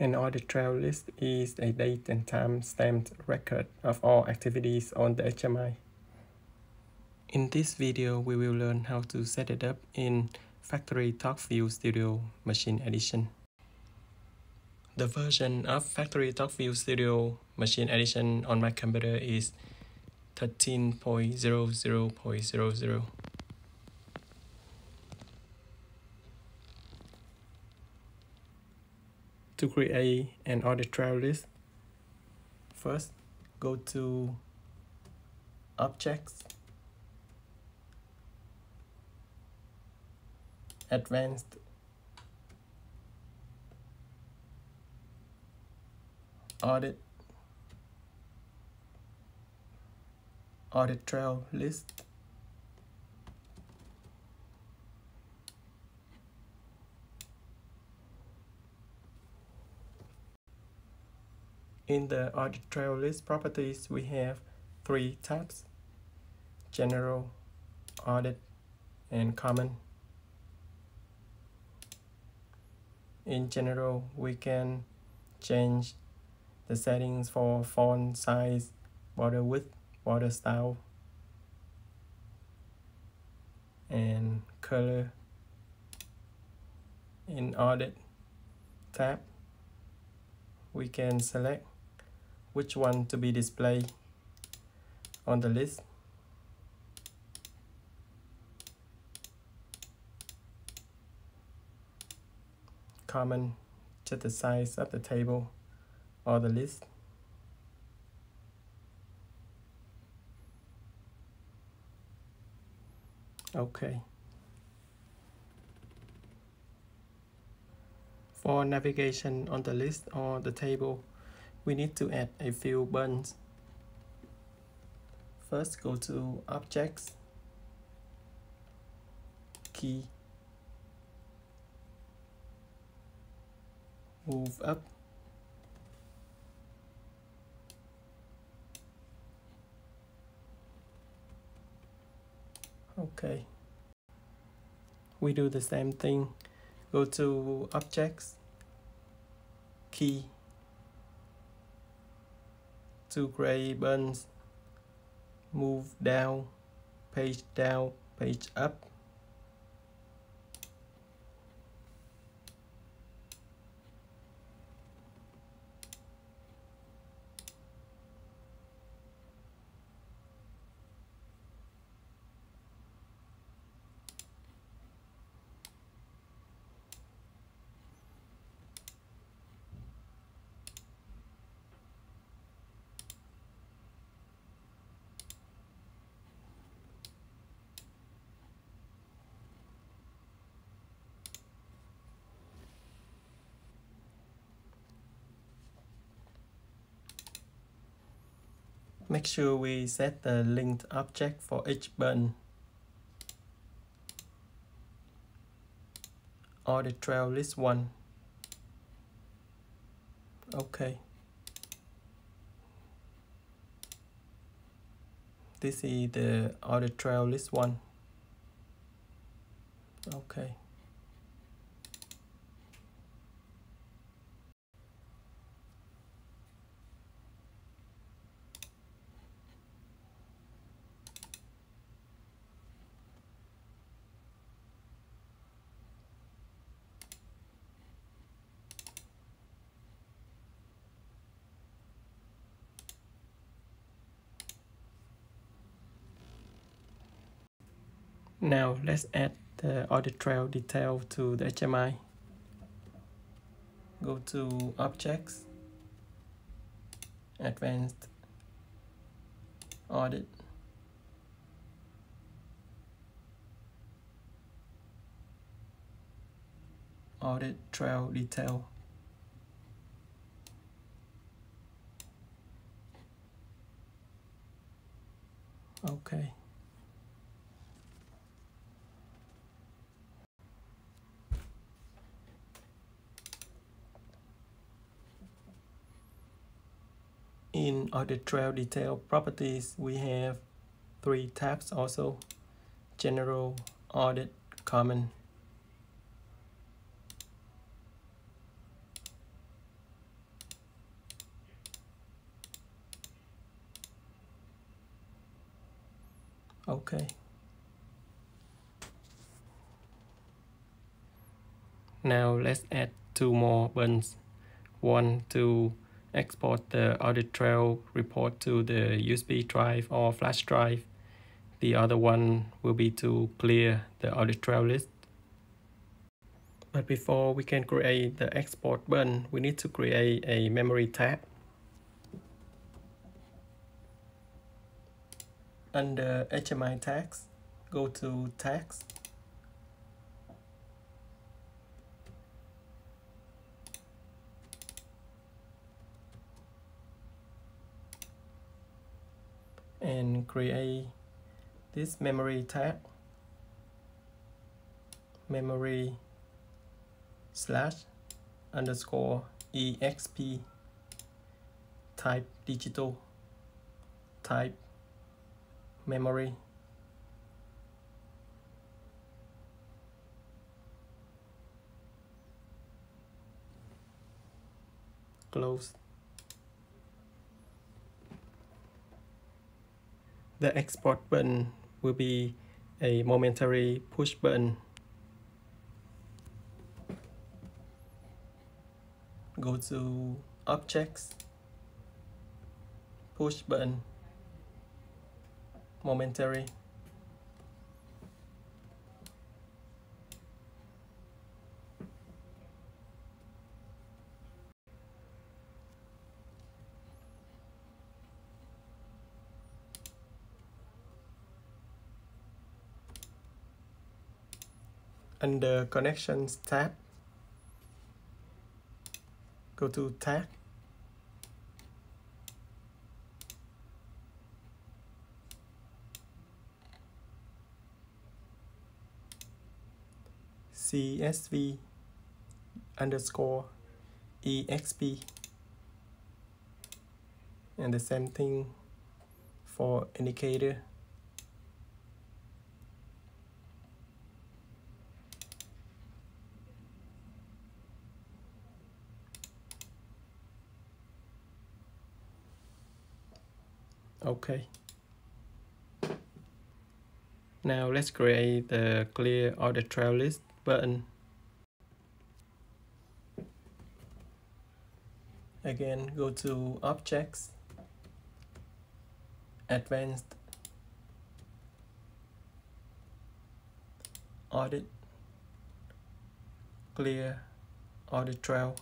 An audit trail list is a date and time stamped record of all activities on the HMI. In this video, we will learn how to set it up in FactoryTalk View Studio Machine Edition. The version of FactoryTalk View Studio Machine Edition on my computer is 13.00.00. to create an audit trail list, first go to Objects, Advanced, Audit, Audit Trail List, In the audit trail list properties, we have three tabs, general, audit, and common. In general, we can change the settings for font size, border width, border style, and color. In audit tab, we can select which one to be displayed on the list. Common to the size of the table or the list. Okay. For navigation on the list or the table, we need to add a few buttons. First, go to Objects, Key, Move up, Okay. We do the same thing. Go to Objects, Key, two gray buttons. Move down page down page up Make sure we set the linked object for each button. Audit trail list 1. Okay. This is the audit trail list 1. Okay. Now let's add the audit trail detail to the HMI. Go to Objects, Advanced, Audit, Audit Trail Detail. Okay. in the trail detail properties we have three tabs also. General audit common. Okay. Now let's add two more buttons one two export the audit trail report to the USB drive or flash drive. The other one will be to clear the audit trail list. But before we can create the export button, we need to create a memory tab. Under HMI tags, go to tags and create this memory tab memory slash underscore exp type digital type memory. Close The export button will be a momentary push button. Go to Objects, Push button, Momentary. Under connections tab. Go to tag CSV underscore exp and the same thing for indicator okay. Now let's create the clear audit trail list button. Again go to objects advanced audit clear audit trail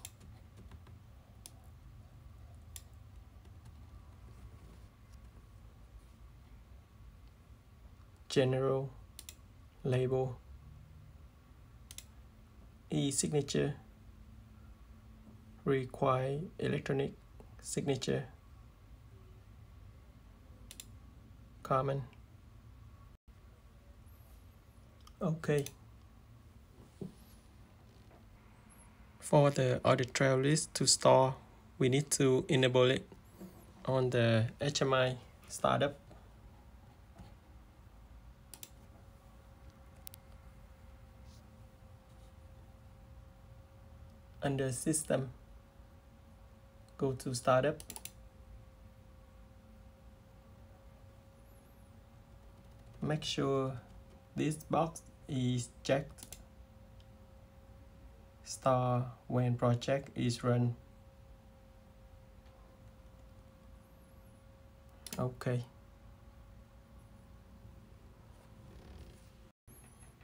general label. E-signature require electronic signature. Common. Okay. For the audit trail list to store we need to enable it on the HMI startup under system. Go to startup. Make sure this box is checked. Start when project is run. Okay.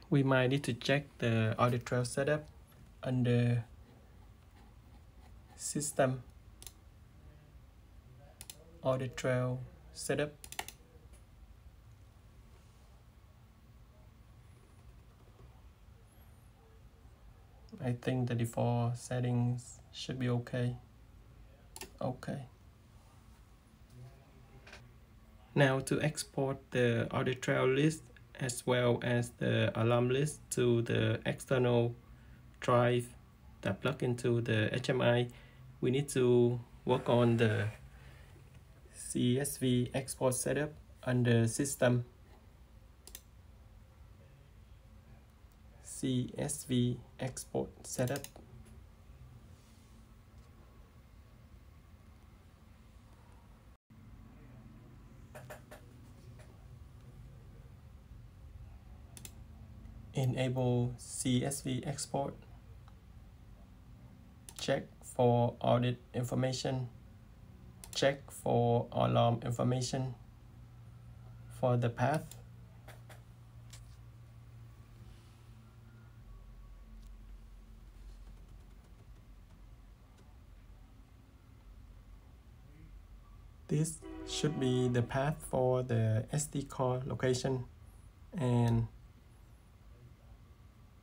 We might need to check the audit trail setup under system audit trail setup. I think the default settings should be okay. Okay. Now to export the audit trail list as well as the alarm list to the external drive that plug into the HMI we need to work on the CSV export setup under system CSV export setup. Enable CSV export, check for audit information, check for alarm information for the path. This should be the path for the SD card location and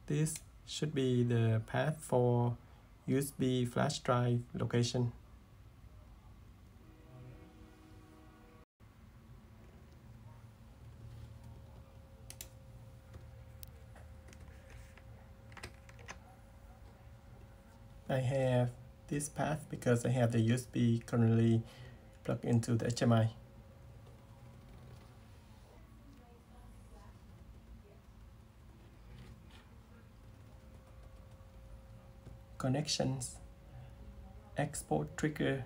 this should be the path for USB flash drive location. I have this path because I have the USB currently plugged into the HMI. Connections, export trigger,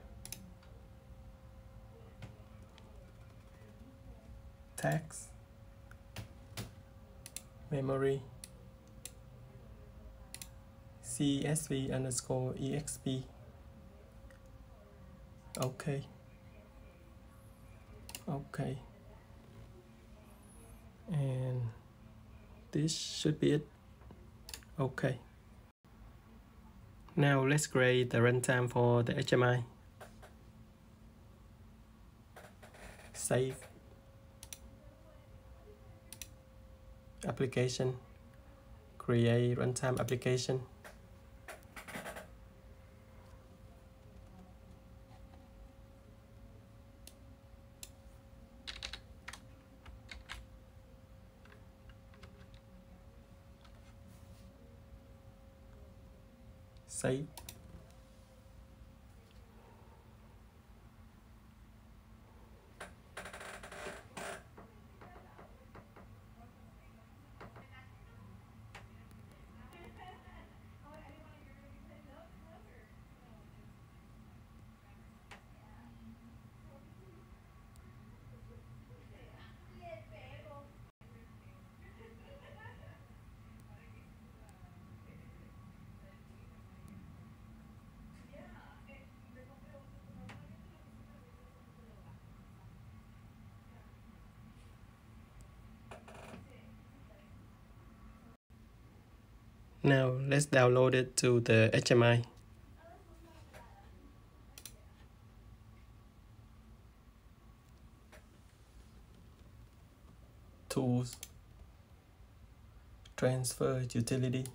tags, memory, CSV underscore exp. Okay. Okay. And this should be it. Okay. Now let's create the runtime for the HMI. Save. Application. Create runtime application. Save Now let's download it to the HMI. Tools, Transfer Utility.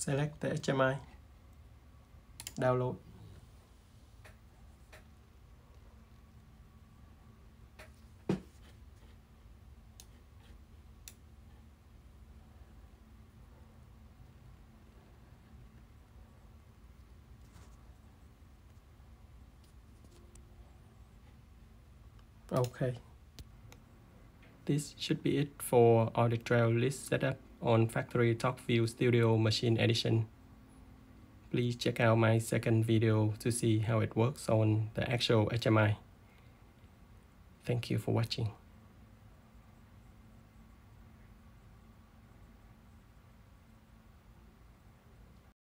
Select the HMI download. Okay. This should be it for audit trail list setup on FactoryTalk View Studio Machine Edition. Please check out my second video to see how it works on the actual HMI. Thank you for watching.